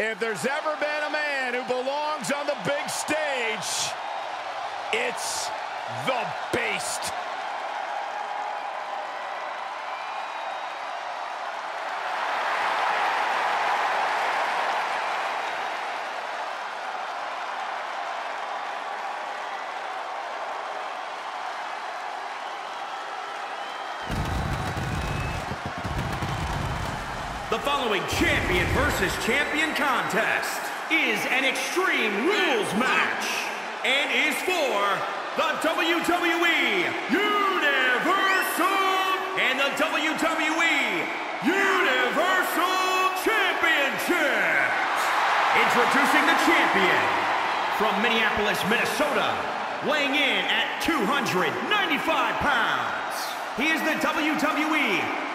If there's ever been a man who belongs on the big stage, it's the Beast. Champion versus champion contest is an Extreme Rules match and is for the WWE Universal and the WWE Universal Championships. Introducing the champion from Minneapolis, Minnesota, weighing in at 295 pounds. He is the WWE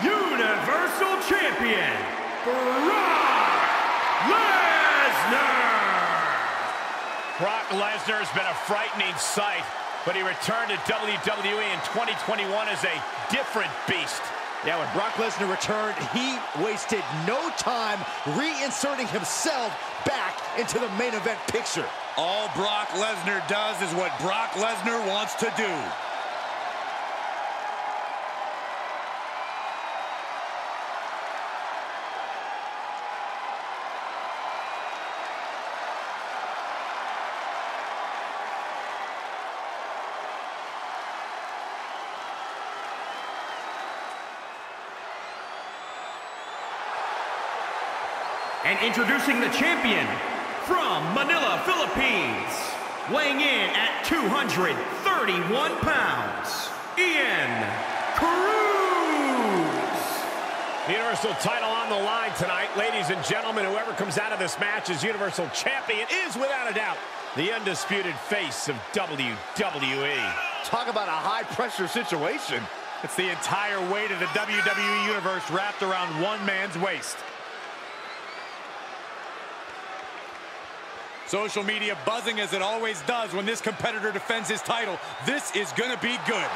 Universal Champion, Brock Lesnar. Brock Lesnar has been a frightening sight, but he returned to WWE in 2021 as a different beast. Yeah, when Brock Lesnar returned, he wasted no time reinserting himself back into the main event picture. All Brock Lesnar does is what Brock Lesnar wants to do. And introducing the champion from Manila, Philippines, weighing in at 231 pounds, Ian Cruz. The Universal title on the line tonight. Ladies and gentlemen, whoever comes out of this match as Universal Champion is, without a doubt, the undisputed face of WWE. Talk about a high-pressure situation. It's the entire weight of the WWE Universe wrapped around one man's waist. Social media buzzing as it always does when this competitor defends his title. This is going to be good.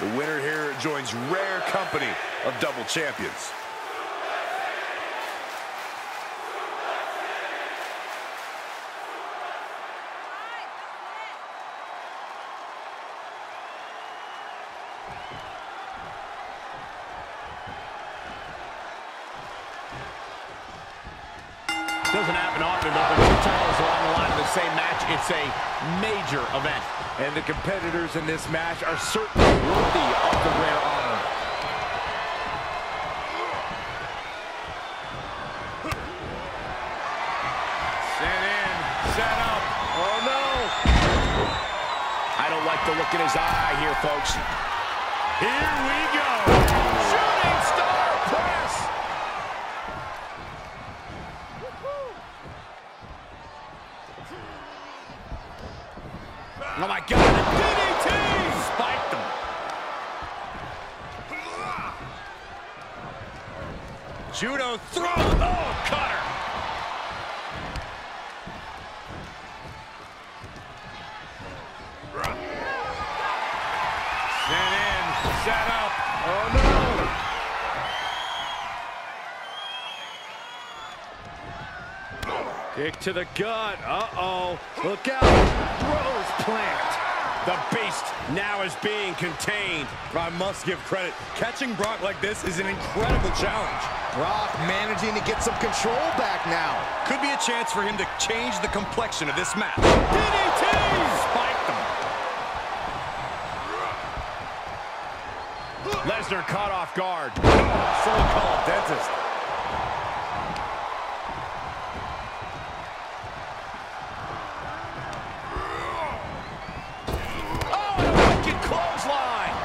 The winner here joins rare company of double champions. Doesn't happen often, but when two titles the line in the same match, it's a major event. And the competitors in this match are certainly worthy of the rare honor. His here, folks. Here we go. Shooting star press. Oh, my God. DDT. Spiked him. Judo throw. To the gut. Uh-oh. Look out. Rose plant. The beast now is being contained. I must give credit. Catching Brock like this is an incredible challenge. Brock managing to get some control back now. Could be a chance for him to change the complexion of this match. DDT. Spiked him. Lesnar caught off guard. So-called dentist. Oh, and a wicked clothesline.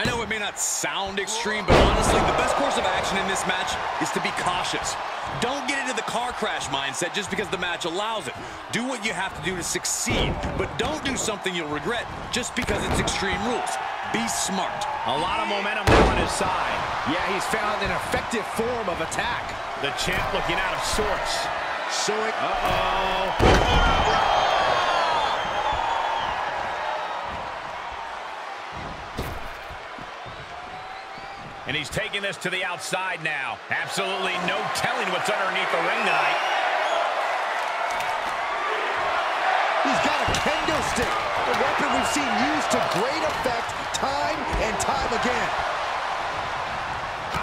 I know it may not not sound extreme, but honestly, the best course of action in this match is to be cautious. Don't get into the car crash mindset just because the match allows it. Do what you have to do to succeed, but don't do something you'll regret just because it's extreme rules. Be smart. A lot of momentum now on his side. Yeah, he's found an effective form of attack. The champ looking out of sorts. Showing... Uh-oh. And he's taking this to the outside now. Absolutely no telling what's underneath the ring tonight. He's got a kendo stick, a weapon we've seen used to great effect time and time again.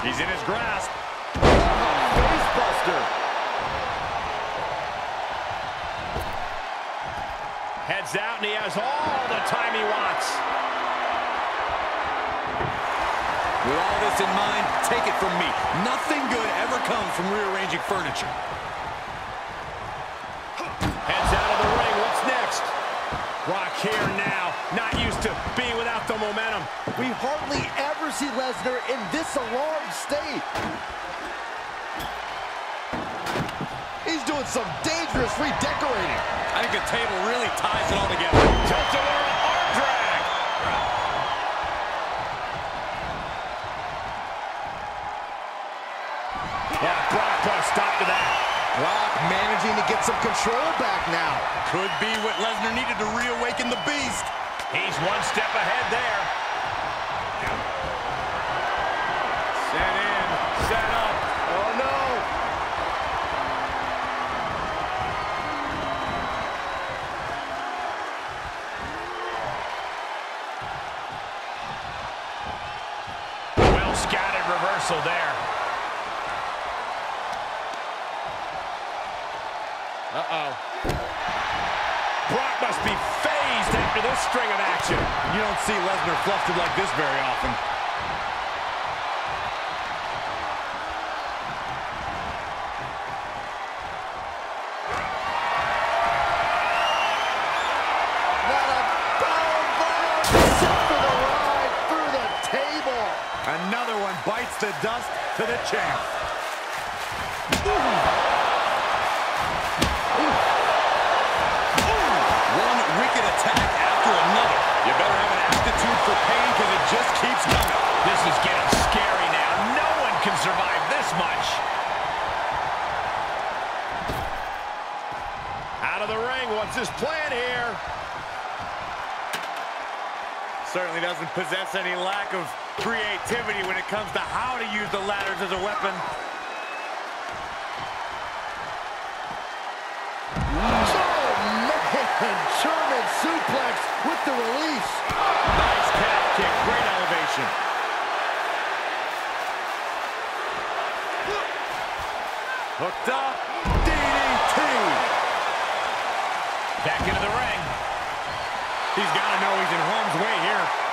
He's in his grasp. Facebuster. Heads out, and he has all the time he wants. With all this in mind, take it from me. Nothing good ever comes from rearranging furniture. Heads out of the ring. What's next? Brock here now, not used to being without the momentum. We hardly ever see Lesnar in this alarmed state. He's doing some dangerous redecorating. I think the table really ties it all together. Put a stop to that. Brock managing to get some control back now. Could be what Lesnar needed to reawaken the beast. He's one step ahead there. The dust to the champ. One wicked attack after another. You better have an aptitude for pain because it just keeps coming. This is getting scary now. No one can survive this much. Out of the ring. What's his plan here? Certainly doesn't possess any lack of creativity when it comes to how to use the ladders as a weapon. Oh, man. German suplex with the release. Nice calf kick, great elevation. Hooked up, DDT. Back into the ring. He's got to know he's in harm's way here.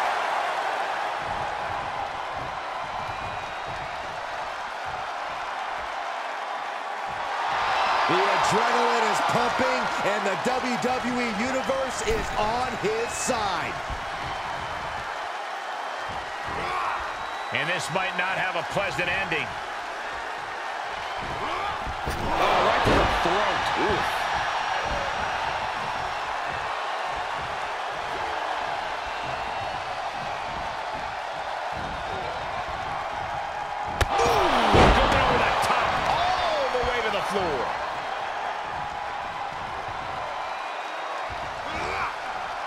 The adrenaline is pumping, and the WWE Universe is on his side. And this might not have a pleasant ending. Oh, right to the throat. Ooh.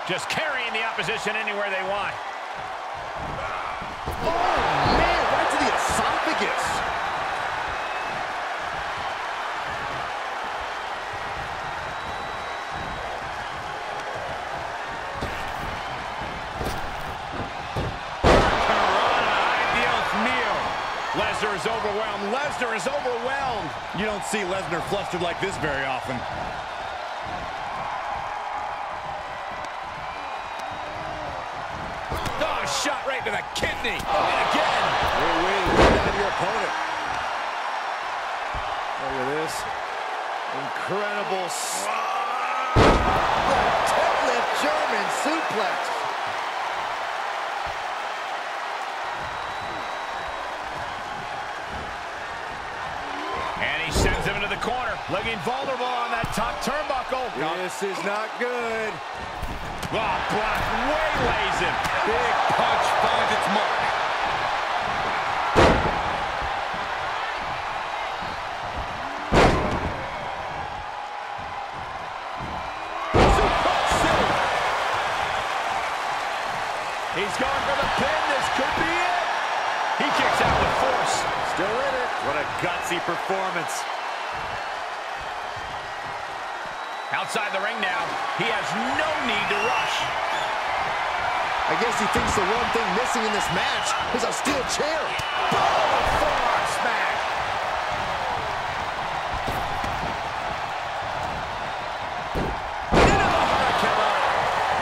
Just carrying the opposition anywhere they want. Oh, man, right to the esophagus. Lesnar is overwhelmed. Lesnar is overwhelmed. You don't see Lesnar flustered like this very often. to the kidney. And again. Down your opponent. Look at this. Incredible. Deadlift German suplex. And he sends him into the corner, looking vulnerable on that top turnbuckle. This is not good. Oh, Brock waylays him. Big punch finds its mark. He's going for the pin. This could be it. He kicks out with force. Still in it. What a gutsy performance. Outside the ring now. He has no need to rush. I guess he thinks the one thing missing in this match is a steel chair. Boom! Forearm smash. Into the Hurricane.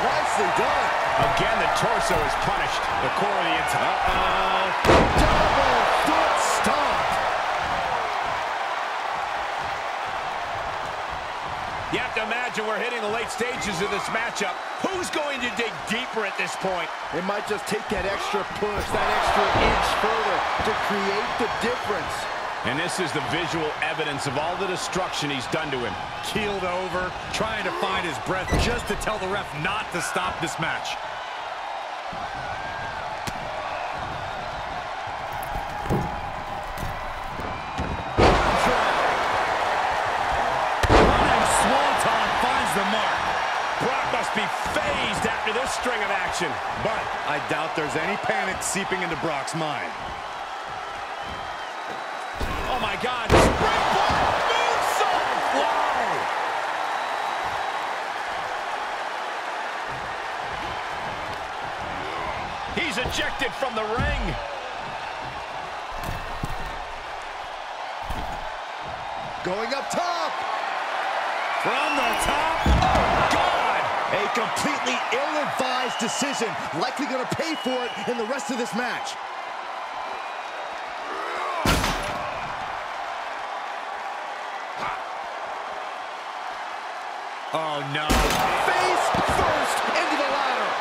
Nicely done. Again, the torso is punished. The core of the entire... Uh-oh. Stages of this matchup. Who's going to dig deeper at this point? It might just take that extra push, that extra inch further to create the difference. And this is the visual evidence of all the destruction he's done to him. Keeled over, trying to find his breath just to tell the ref not to stop this match. Action. But I doubt there's any panic seeping into Brock's mind. Oh my God! Springboard moonsault! Wow! He's ejected from the ring. Going up top. From the top. Completely ill-advised decision, likely going to pay for it in the rest of this match. Oh no. Face first into the ladder.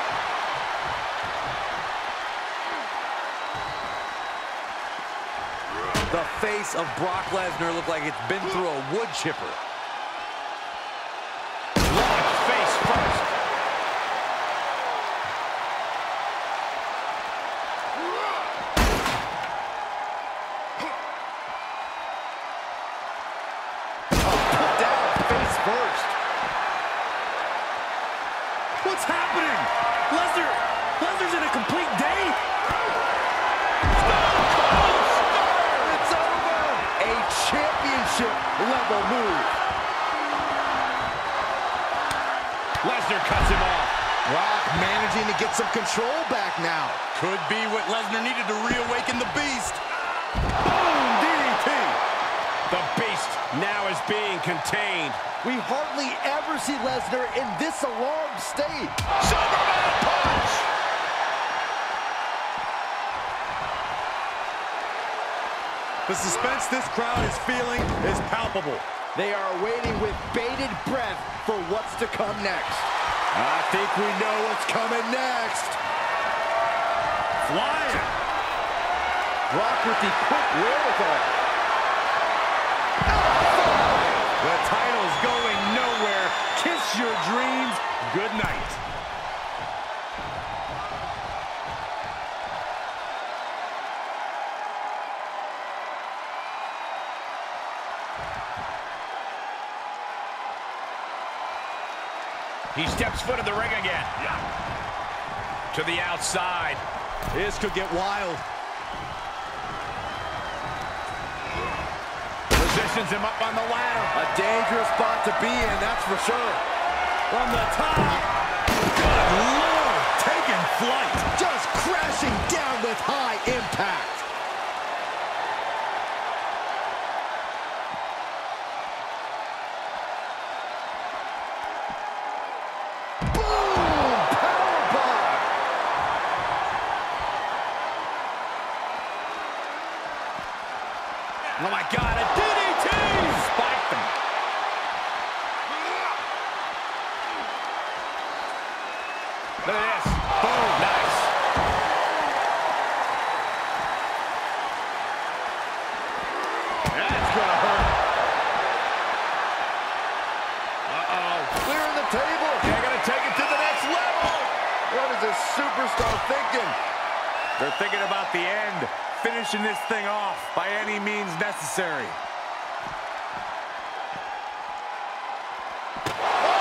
The face of Brock Lesnar looked like it's been through a wood chipper. What's happening? Lesnar, Lesnar's in a complete day. It's over. A championship level move. Lesnar cuts him off. Brock managing to get some control back now. Could be what Lesnar needed to reawaken the beast. Boom, DDT. The beast now is being contained. We hardly ever see Lesnar in this alarmed state. Superman punch! The suspense this crowd is feeling is palpable. They are waiting with bated breath for what's to come next. I think we know what's coming next. Flying. Brock with the quick wherewithal. Going nowhere. Kiss your dreams. Good night. He steps foot in the ring again. To the outside. This could get wild. Positions him up on the ladder. A dangerous spot to be in, that's for sure. From the top. Good Lord. Taking flight. Just crashing down with high impact. Boom! Powerbomb! Oh my God, a DDT! Spiked him. Look at this. Boom. Nice. That's gonna hurt. They're thinking about the end, finishing this thing off by any means necessary. Oh!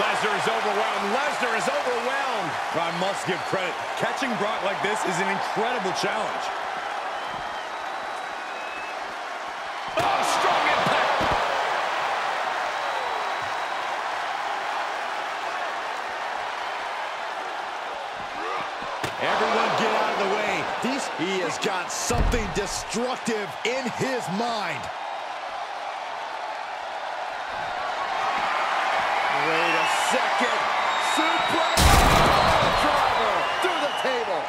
Lesnar is overwhelmed. Lesnar is overwhelmed. I must give credit. Catching Brock like this is an incredible challenge. Oh, strong impact. Everyone get out of the way. These, he has got something destructive in his mind. Wait a second. Suplex. Driver through the table.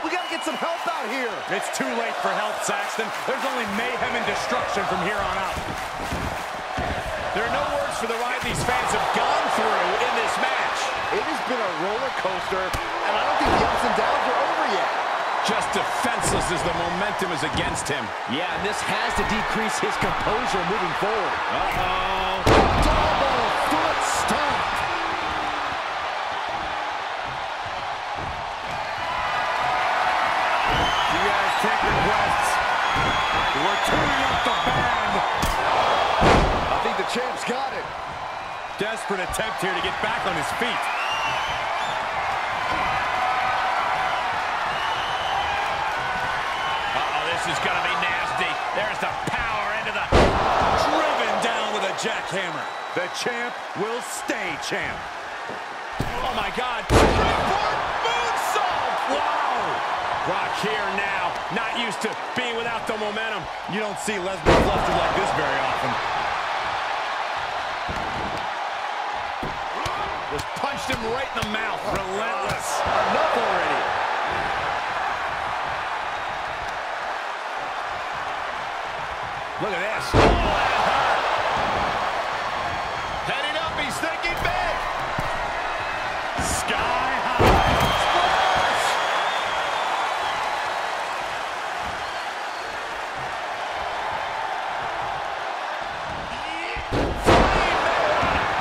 We got to get some help out here. It's too late for help, Saxton. There's only mayhem and destruction from here on out. There are no words for the ride these fans have gone through in this match. It has been a roller coaster, and I don't think the ups and downs are over yet. Just defenseless as the momentum is against him. Yeah, and this has to decrease his composure moving forward. Uh-oh. Double foot stomp. You guys take requests. We're tuning up the band. I think the champ's got it. Desperate attempt here to get back on his feet. Is going to be nasty. There's the power into the... Driven down with a jackhammer. The champ will stay champ. Oh, my God. Springboard moonsault. Wow. Brock here now, not used to being without the momentum. You don't see Lesnar flustered like this very often. Just punched him right in the mouth. Relentless. Enough already. Look at this. Oh, that hurt. Heading up, he's thinking big. Sky high. Splash!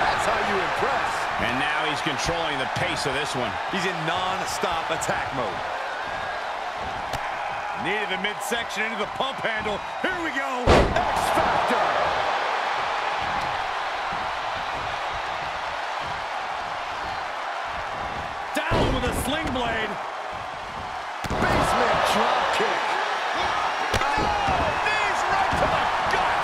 That's how you impress. And now he's controlling the pace of this one. He's in non-stop attack mode. Needed the midsection into the pump handle. Here we go. X Factor. Down with a sling blade. Basement drop kick. Oh, knees right to the gut.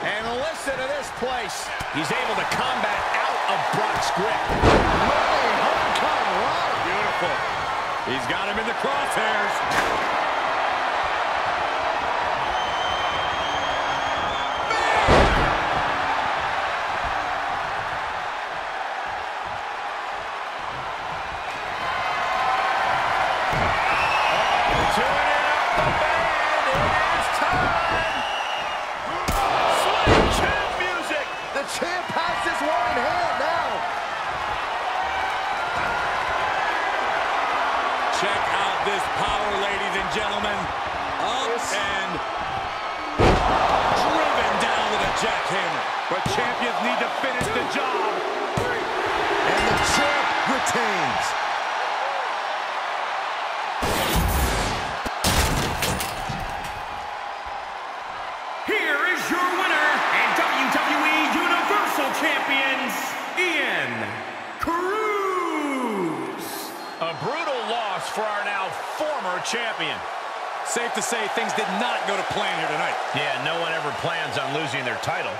And listen to this place. He's able to combat out of Brock's grip. Beautiful. He's got him in the crosshairs. Need to finish the job. And the champ retains. Here is your winner and WWE Universal Champions, Ian Cruz. A brutal loss for our now former champion. Safe to say things did not go to plan here tonight. Yeah, no one ever plans on losing their title.